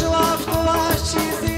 Аж лавку ваші зі.